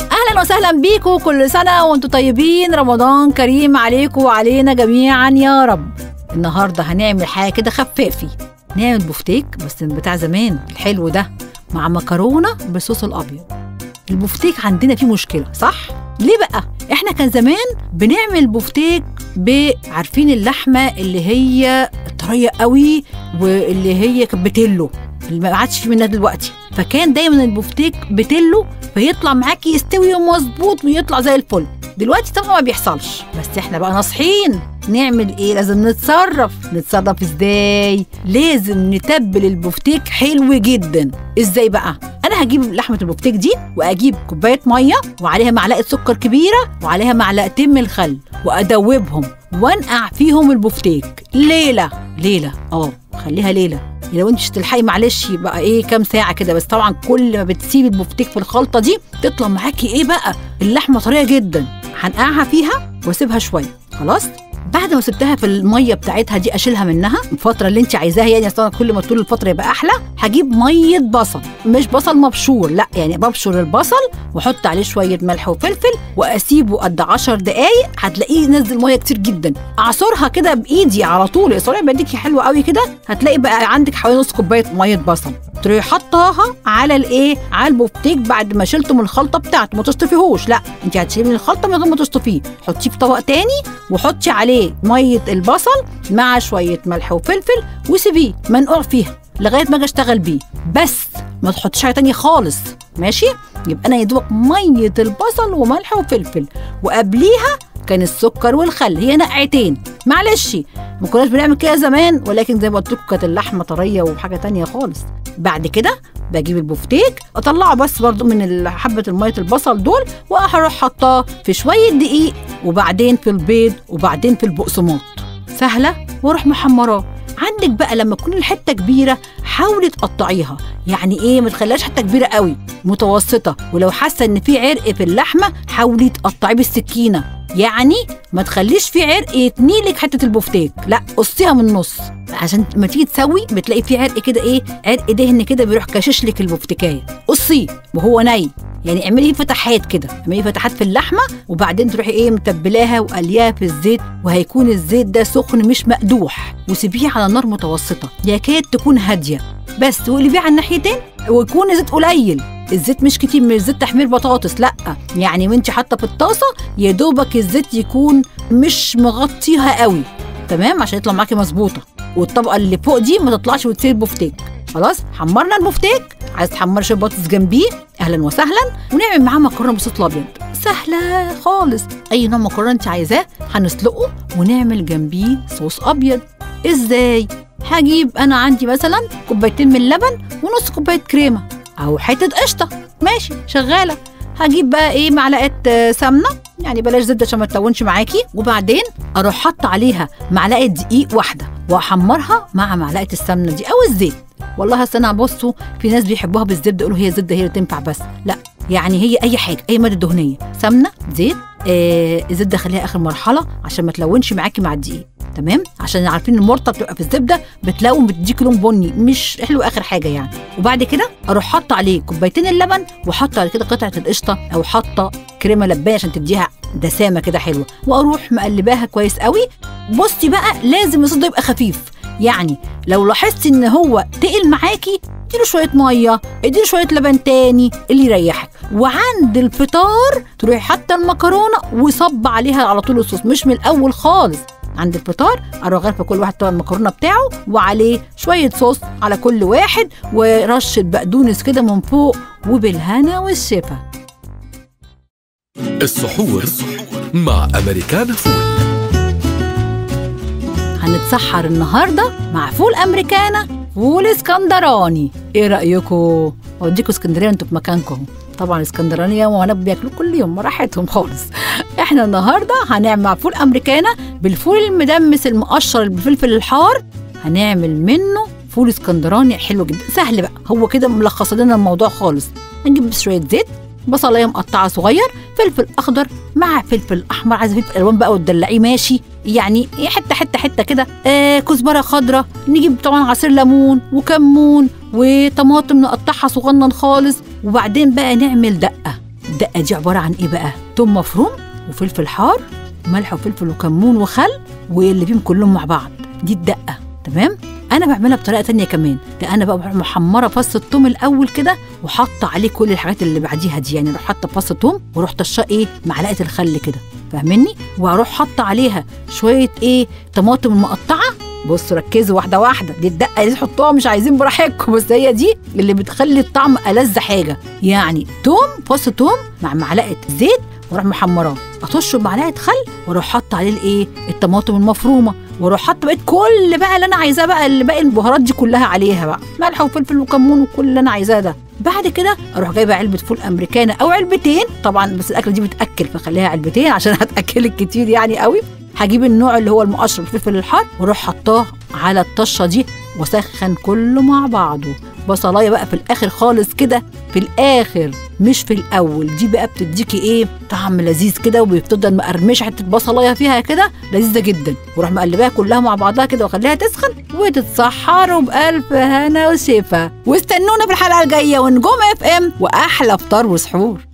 أهلا وسهلا بيكم كل سنة وأنتم طيبين. رمضان كريم عليكم وعلينا جميعا يا رب. النهارده هنعمل حاجة كده خفافي نعمل بفتيك بس بتاع زمان الحلو ده مع مكرونة بالصوص الأبيض. البفتيك عندنا فيه مشكلة صح؟ ليه بقى؟ إحنا كان زمان بنعمل بفتيك بعارفين اللحمة اللي هي طرية قوي واللي هي كانت بتلو. اللي ما عادش في منها دلوقتي. فكان دايما البفتيك بتلو فيطلع معاكي يستوي مظبوط ويطلع زي الفل. دلوقتي طبعا ما بيحصلش. بس إحنا بقى ناصحين. نعمل إيه؟ لازم نتصرف. نتصرف إزاي؟ لازم نتبل البفتيك حلو جدا. إزاي بقى؟ أنا هجيب لحمة البفتيك دي وأجيب كوباية مية وعليها معلقة سكر كبيرة وعليها معلقتين من الخل وأدوبهم وأنقع فيهم البفتيك ليلة. ليلة. آه. خليها ليله لو انت مش معلش يبقى إيه كام ساعة كده بس. طبعا كل ما بتسيبي البفتيك في الخلطة دي تطلع معاكي إيه بقى؟ اللحمة طرية جدا. هنقعها فيها واسيبها شوية. خلاص؟ بعد ما سبتها في المية بتاعتها دي أشيلها منها الفترة اللي انت عايزاها يعني أصلا كل ما طول الفترة يبقى أحلى هجيب مية بصل. مش بصل مبشور لأ يعني ببشر البصل وأحط عليه شوية ملح وفلفل وأسيبه قد 10 دقايق هتلاقيه نزل مية كتير جدا. أعصرها كده بإيدي على طول اعصرها بايديكي حلوة قوي كده هتلاقي بقى عندك حوالي نص كوباية مية بصل. تروحي حطاها على الايه؟ على البفتيك بعد ما شلته من الخلطة بتاعته ما تشطفيهوش لا انت هتشيلي الخلطة من غير ما تشطفيه حطيه في طبق تاني وحطي عليه مية البصل مع شوية ملح وفلفل وسيبيه منقوع فيها لغاية ما أجي اشتغل بيه. بس ما تحطيش حاجة تانية خالص. ماشي؟ يبقى أنا يا دوبك مية البصل وملح وفلفل. وقبليها كان السكر والخل هي نقعتين. معلش ما كناش بنعمل كده زمان ولكن زي ما قلت لكم كانت اللحمة طرية وحاجة تانية خالص. بعد كده بجيب البفتيك أطلعه بس برضو من حبة المية البصل دول وأروح حطاه في شوية دقيق وبعدين في البيض وبعدين في البقسماط. سهلة؟ وأروح محمراه. عندك بقى لما تكون الحتة كبيرة حاولي تقطعيها. يعني إيه؟ ما تخليهاش حتة كبيرة قوي متوسطة. ولو حاسة إن في عرق في اللحمة حاولي تقطعيه بالسكينة. يعني ما تخليش في عرق يتنيلك حتة البفتيك لا قصيها من النص. عشان لما تيجي تسوي بتلاقي في عرق كده إيه عرق دهن كده بيروح كاشش لك البفتكايه قصيه وهو ني. يعني اعملي فتحات كده. اعملي فتحات في اللحمة وبعدين تروحي إيه متبلاها وقليها في الزيت وهيكون الزيت ده سخن مش مقدوح. وسيبيه على نار متوسطة. يكاد تكون هادية. بس وقلبيه على الناحيتين ويكون الزيت قليل. الزيت مش كتير مش زيت تحمير بطاطس لأ. يعني وأنت حاطة في الطاسة يا دوبك الزيت يكون مش مغطيها قوي. تمام؟ عشان يطلع معاكي مظبوطة. والطبقة اللي فوق دي ما تطلعش وتسيب البفتيك خلاص؟ حمرنا البفتيك عايز تحمري شوية بطاطس جنبيه؟ أهلا وسهلا. ونعمل معاه مكرونة بالصوص الأبيض. سهلة خالص. أي نوع مكرونة أنت عايزاه هنسلقه ونعمل جنبيه صوص أبيض. إزاي؟ هجيب أنا عندي مثلا كوبايتين من اللبن ونص كوباية كريمة. أو حتة قشطة. ماشي شغالة. هجيب بقى إيه معلقة سمنة. يعني بلاش زبدة عشان ما تلونش معاكي. وبعدين أروح حاطه عليها معلقة دقيق واحدة وأحمرها مع معلقة السمنة دي أو الزيت. والله أصل أنا بصوا في ناس بيحبوها بالزبدة يقولوا هي الزبده هي اللي تنفع بس. لا يعني هي أي حاجة أي مادة دهنية. سمنة زيت آه الزبدة خليها آخر مرحلة عشان ما تلونش معاكي مع الدقيق تمام؟ عشان عارفين المرطه بتبقى في الزبدة بتلون بتديك لون بني مش حلو آخر حاجة يعني. وبعد كده أروح حاطة عليه كوبايتين اللبن وحاطة على كده قطعة القشطة أو حاطة كريمة لبانة عشان تديها دسامة كده حلوة. وأروح مقلباها كويس قوي. بصي بقى لازم الصوص يبقى خفيف. يعني لو لاحظتي إن هو تقل معاكي اديله شوية مية اديله شوية لبن تاني اللي يريحك. وعند الفطار تروحي حاطة المكرونة وصب عليها على طول الصوص مش من الأول خالص. عند الفطار أروح غارفة كل واحد طبق المكرونة بتاعه وعليه شوية صوص على كل واحد ورشة بقدونس كده من فوق وبالهنا والشفا. السحور مع أمريكانا فول هنتسحر النهارده مع فول أمريكانا فول إسكندراني. إيه رايكم اوديكوا إسكندرية أنتوا في مكانكم. طبعا إسكندرانية وأنا بياكلوا كل يوم براحتهم خالص. إحنا النهارده هنعمل مع فول أمريكانا بالفول المدمس المقشر بالفلفل الحار. هنعمل منه فول إسكندراني حلو جدا. سهل بقى. هو كده ملخص لنا الموضوع خالص. هنجيب شوية زيت بصلاية مقطعة صغير فلفل أخضر مع فلفل أحمر. عايزه فلفل ألوان بقى وتدلعيه ماشي. يعني حتة حتة حتة كده آه كزبرة خضراء نجيب طبعا عصير ليمون وكمون وطماطم نقطعها صغنن خالص وبعدين بقى نعمل دقة. الدقة دي عبارة عن إيه بقى؟ توم مفروم وفلفل حار ملح وفلفل وكمون وخل واللي فيهم كلهم مع بعض. دي الدقة تمام؟ أنا بعملها بطريقة تانية كمان ده أنا بقى محمرة فص الثوم الأول كده وحاطة عليه كل الحاجات اللي بعديها دي. يعني أروح حاطة فص ثوم وأروح طشه إيه؟ معلقة الخل كده. فاهمني وأروح حاطة عليها شوية إيه طماطم مقطعة. بصوا ركزوا واحدة واحدة. دي الدقة دي تحطوها مش عايزين براحتكم بس هي دي اللي بتخلي الطعم ألذ حاجة. يعني توم فص توم مع معلقة زيت وأروح محمراه. اطشه بمعلقة خل وأروح حاطة عليه الإيه الطماطم المفرومة. وأروح حاطة بقيت كل بقى اللي أنا عايزاه بقى اللي باقي البهارات دي كلها عليها بقى. ملح وفلفل وكمون وكل اللي أنا عايزاه ده. بعد كده أروح جايبة علبة فول أمريكانة أو علبتين. طبعا بس الأكلة دي بتأكل فخليها علبتين عشان هتأكلك كتير يعني قوي. هجيب النوع اللي هو المقشر بالفلفل الحار وأروح حطاه على الطشة دي وأسخن كله مع بعضه. بصلايه بقى في الآخر خالص كده في الآخر مش في الأول. دي بقى بتديكي إيه؟ طعم لذيذ كده وبتفضل مقرمشة حتة بصلايه فيها كده لذيذة جدا. وأروح مقلباها كلها مع بعضها كده واخليها تسخن وتتسحروا بألف هنا وشفا. واستنونا في الحلقة الجاية ونجوم اف ام وأحلى فطار وسحور.